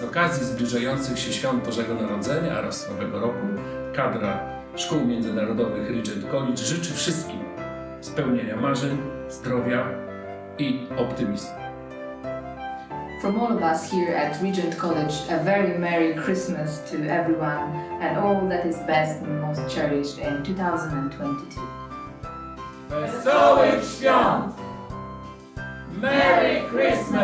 Z okazji zbliżających się świąt Bożego Narodzenia oraz Nowego Roku kadra Szkół Międzynarodowych Regent College życzy wszystkim spełnienia marzeń, zdrowia i optymizmu. From all of us here at Regent College, a very Merry Christmas to everyone and all that is best and most cherished in 2022. Wesołych świąt! Merry Christmas!